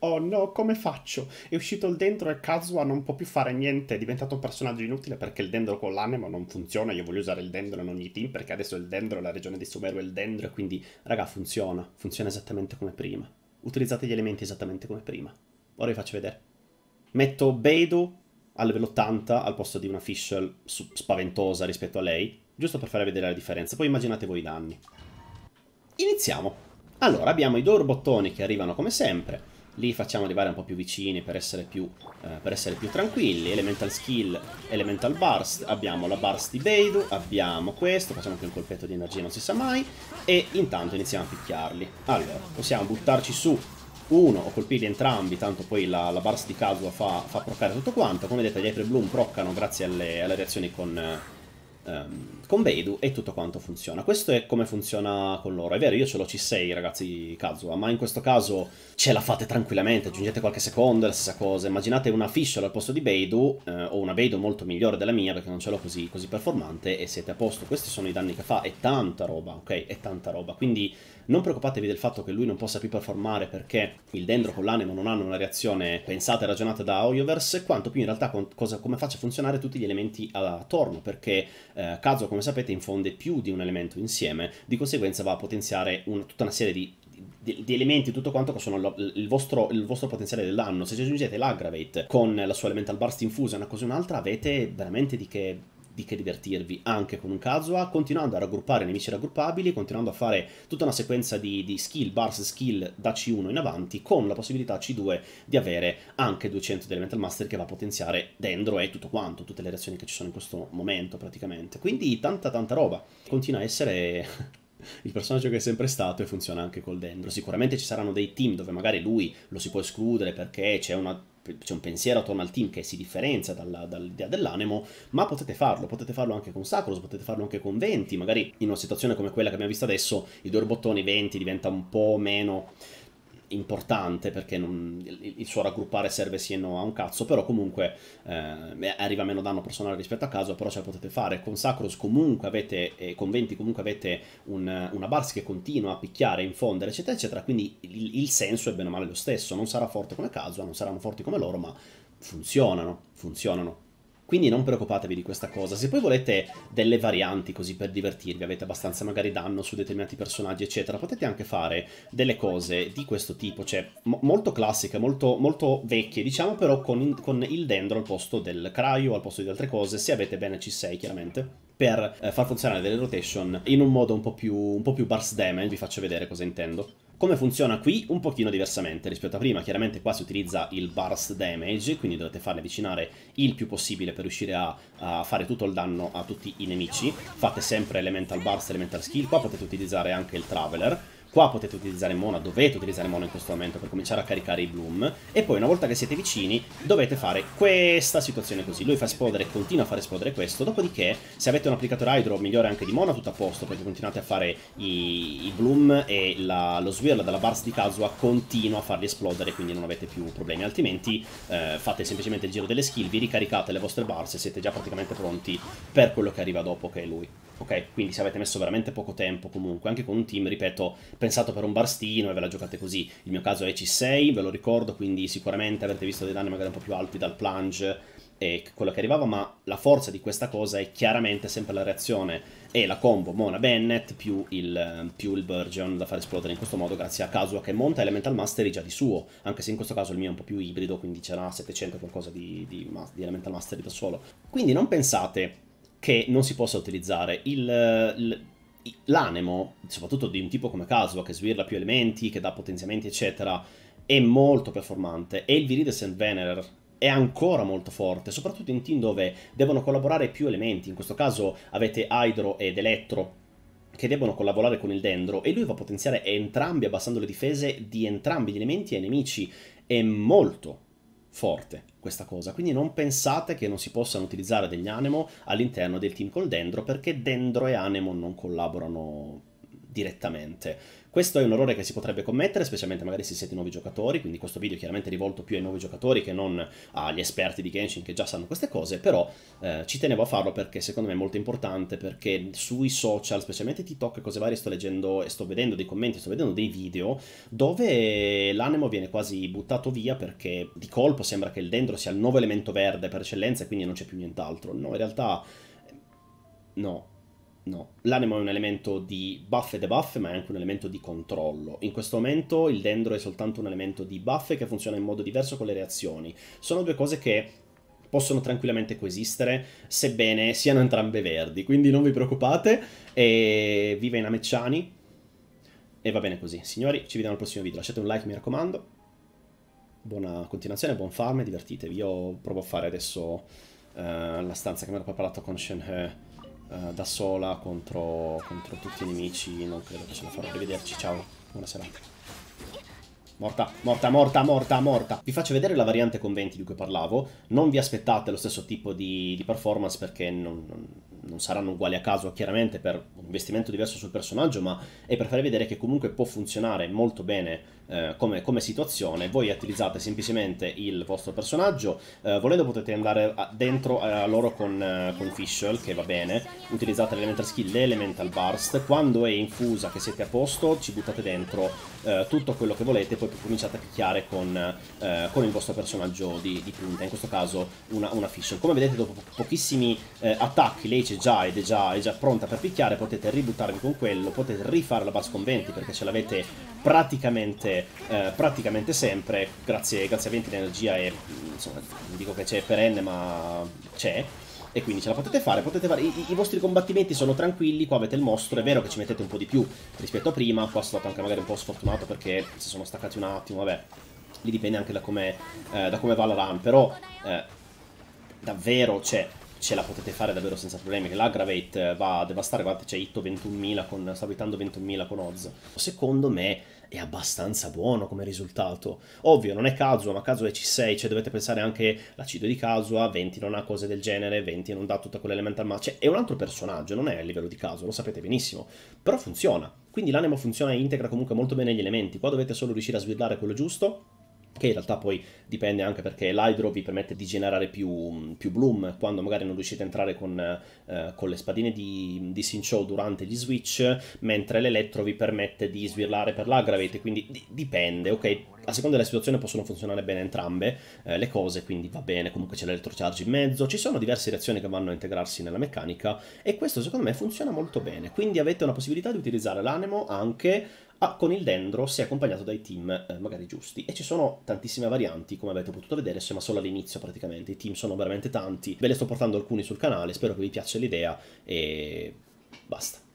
oh no, come faccio? È uscito il dendro e Kazuha non può più fare niente, è diventato un personaggio inutile perché il dendro con l'animo non funziona, io voglio usare il dendro in ogni team perché adesso il dendro è la regione di Sumeru è il dendro e quindi, raga, funziona, funziona esattamente come prima. Utilizzate gli elementi esattamente come prima. Ora vi faccio vedere. Metto Beidou a livello 80 al posto di una Fischl spaventosa rispetto a lei, giusto per farvi vedere la differenza. Poi immaginate voi i danni. Iniziamo. Allora, abbiamo i due robottoni che arrivano come sempre. Li facciamo arrivare un po' più vicini per essere più, eh, per essere più tranquilli. Elemental Skill, Elemental Burst. Abbiamo la Burst di Beidou, abbiamo questo, facciamo anche un colpetto di energia, non si sa mai. E intanto iniziamo a picchiarli. Allora, possiamo buttarci su uno o colpirli entrambi, tanto poi la, la Burst di Kazuha fa, fa proccare tutto quanto. Come vedete gli April Bloom proccano grazie alle, alle reazioni con... Eh, um, con Beidou e tutto quanto funziona. Questo è come funziona con loro. È vero, io ce l'ho C6, ragazzi Kazuha, ma in questo caso ce la fate tranquillamente, aggiungete qualche secondo, è la stessa cosa. Immaginate una Fischl al posto di Beidou, eh, o una Beidou molto migliore della mia, perché non ce l'ho così, così performante, e siete a posto. Questi sono i danni che fa, è tanta roba, ok? È tanta roba, quindi non preoccupatevi del fatto che lui non possa più performare perché il dendro con l'animo non hanno una reazione pensata e ragionata da Oyoverse, quanto più in realtà cosa, come faccia funzionare tutti gli elementi attorno, perché eh, Kazuha, come sapete, infonde più di un elemento insieme, di conseguenza va a potenziare un, tutta una serie di di, di, elementi, tutto quanto che sono lo, il, vostro, il, vostro, potenziale del danno. Se ci aggiungete l'Aggravate con la sua Elemental Burst infusa una cosa o un'altra, avete veramente di che di che divertirvi anche con un Kazuha, continuando a raggruppare nemici raggruppabili, continuando a fare tutta una sequenza di, di skill, bars skill da C1 in avanti, con la possibilità C2 di avere anche 200 di Elemental Master che va a potenziare dentro e tutto quanto, tutte le reazioni che ci sono in questo momento praticamente. Quindi tanta tanta roba. Continua a essere il personaggio che è sempre stato e funziona anche col Dendro. Sicuramente ci saranno dei team dove magari lui lo si può escludere perché c'è una c'è un pensiero attorno al team che si differenzia dalla, dall'idea dell'animo, ma potete farlo, potete farlo anche con Sacros, potete farlo anche con 20, magari in una situazione come quella che abbiamo visto adesso, i due bottoni 20 diventa un po' meno importante perché non, il, il, suo raggruppare serve sì e no a un cazzo, però comunque eh, arriva meno danno personale rispetto a caso, però ce la potete fare. Con Sacros comunque avete, e con 20 comunque avete un, una Bars che continua a picchiare, infondere, eccetera, eccetera, quindi il, il senso è bene o male lo stesso, non sarà forte come caso, non saranno forti come loro, ma funzionano, funzionano. Quindi non preoccupatevi di questa cosa. Se poi volete delle varianti così per divertirvi, avete abbastanza magari danno su determinati personaggi, eccetera, potete anche fare delle cose di questo tipo, cioè mo molto classiche, molto, molto, vecchie, diciamo, però con, con il dendro al posto del craio, al posto di altre cose, se avete bene C6 chiaramente, per eh, far funzionare delle rotation in un modo un po' più, un po più burst damage, vi faccio vedere cosa intendo. Come funziona qui? Un pochino diversamente rispetto a prima, chiaramente qua si utilizza il burst damage, quindi dovete farle avvicinare il più possibile per riuscire a, a, fare tutto il danno a tutti i nemici. Fate sempre elemental burst, elemental skill, qua potete utilizzare anche il traveler, Qua potete utilizzare Mona, dovete utilizzare Mona in questo momento per cominciare a caricare i Bloom. E poi una volta che siete vicini dovete fare questa situazione così. Lui fa esplodere, continua a far esplodere questo. Dopodiché se avete un applicatore Hydro migliore anche di Mona, tutto a posto perché continuate a fare i, i Bloom e la, lo Swirl dalla Burst di Kazuha continua a farli esplodere quindi non avete più problemi. Altrimenti eh, fate semplicemente il giro delle skill, vi ricaricate le vostre bars e siete già praticamente pronti per quello che arriva dopo che è lui ok? Quindi se avete messo veramente poco tempo comunque, anche con un team, ripeto, pensato per un barstino e ve la giocate così. Il mio caso è C6, ve lo ricordo, quindi sicuramente avrete visto dei danni magari un po' più alti dal plunge e quello che arrivava, ma la forza di questa cosa è chiaramente sempre la reazione e la combo Mona Bennett più il, più il Burgeon da far esplodere in questo modo grazie a Kazuha che monta Elemental Mastery già di suo, anche se in questo caso il mio è un po' più ibrido, quindi c'era 700 qualcosa di, di, di Elemental Mastery da solo. Quindi non pensate che non si possa utilizzare. L'anemo, soprattutto di un tipo come Kazuha, che swirla più elementi, che dà potenziamenti, eccetera, è molto performante. E il Viridescent Venerer è ancora molto forte, soprattutto in team dove devono collaborare più elementi. In questo caso avete Hydro ed Elettro che devono collaborare con il Dendro e lui va a potenziare entrambi abbassando le difese di entrambi gli elementi ai nemici. È molto forte questa cosa, quindi non pensate che non si possano utilizzare degli Anemo all'interno del team col Dendro perché Dendro e Anemo non collaborano direttamente. Questo è un errore che si potrebbe commettere, specialmente magari se siete nuovi giocatori, quindi questo video è chiaramente rivolto più ai nuovi giocatori che non agli esperti di Genshin che già sanno queste cose, però eh, ci tenevo a farlo perché secondo me è molto importante, perché sui social, specialmente TikTok e cose varie, sto leggendo e sto vedendo dei commenti, sto vedendo dei video dove l'animo viene quasi buttato via perché di colpo sembra che il dendro sia il nuovo elemento verde per eccellenza e quindi non c'è più nient'altro. No, in realtà no, No, l'animo è un elemento di buff e debuff, ma è anche un elemento di controllo. In questo momento il dendro è soltanto un elemento di buff che funziona in modo diverso con le reazioni. Sono due cose che possono tranquillamente coesistere, sebbene siano entrambe verdi, quindi non vi preoccupate. E viva i Namecciani. E va bene così. Signori, ci vediamo al prossimo video. Lasciate un like, mi raccomando. Buona continuazione, buon farm, divertitevi. Io provo a fare adesso uh, la stanza che mi ero preparato con Shenhe uh, da sola contro, contro tutti i nemici, non credo che ce la farò. Arrivederci, ciao, buona serata. Morta, morta, morta, morta, morta. Vi faccio vedere la variante con 20 di cui parlavo. Non vi aspettate lo stesso tipo di, di performance perché non, non, non, saranno uguali a caso, chiaramente, per un investimento diverso sul personaggio, ma è per farvi vedere che comunque può funzionare molto bene eh, come, come, situazione. Voi utilizzate semplicemente il vostro personaggio, eh, volendo potete andare a, dentro a loro con, eh, con Fischl, che va bene. Utilizzate l'Elemental Skill, l'Elemental Burst. Quando è infusa, che siete a posto, ci buttate dentro eh, tutto quello che volete, poi cominciate a picchiare con, eh, con il vostro personaggio di, di, punta, in questo caso una, una Fischl. Come vedete dopo po pochissimi eh, attacchi lei c'è già ed è già, è già, pronta per picchiare, potete ributtarvi con quello, potete rifare la base con 20 perché ce l'avete praticamente, eh, praticamente sempre, grazie, grazie a 20 l'energia è, insomma, non dico che c'è perenne ma c'è e quindi ce la potete fare, potete fare I, i, vostri combattimenti sono tranquilli, qua avete il mostro, è vero che ci mettete un po' di più rispetto a prima, qua sono stato anche magari un po' sfortunato perché si sono staccati un attimo, vabbè, lì dipende anche da come, eh, da come va la run, però eh, davvero, cioè, ce la potete fare davvero senza problemi, l'Aggravate va a devastare, guardate, c'è Hitto 21.000 con, sta abitando 21.000 con Oz. Secondo me è abbastanza buono come risultato. Ovvio, non è Kazuha, ma Kazuha è C6, cioè dovete pensare anche l'acido di Kazuha, 20 non ha cose del genere, 20 non dà tutta quell'elemental ma cioè è un altro personaggio, non è a livello di Kazuha, lo sapete benissimo, però funziona. Quindi l'animo funziona e integra comunque molto bene gli elementi, qua dovete solo riuscire a svirlare quello giusto che in realtà poi dipende anche perché l'hydro vi permette di generare più, più bloom quando magari non riuscite a entrare con, eh, con le spadine di, di Sincho durante gli switch, mentre l'elettro vi permette di svirlare per l'aggravate, quindi dipende, ok? A seconda della situazione possono funzionare bene entrambe eh, le cose, quindi va bene, comunque c'è l'elettrocharge in mezzo, ci sono diverse reazioni che vanno a integrarsi nella meccanica e questo secondo me funziona molto bene, quindi avete una possibilità di utilizzare l'animo anche ah, con il dendro se accompagnato dai team eh, magari giusti. E ci sono tantissime varianti, come avete potuto vedere, siamo solo all'inizio praticamente, i team sono veramente tanti, ve ne sto portando alcuni sul canale, spero che vi piaccia l'idea e basta.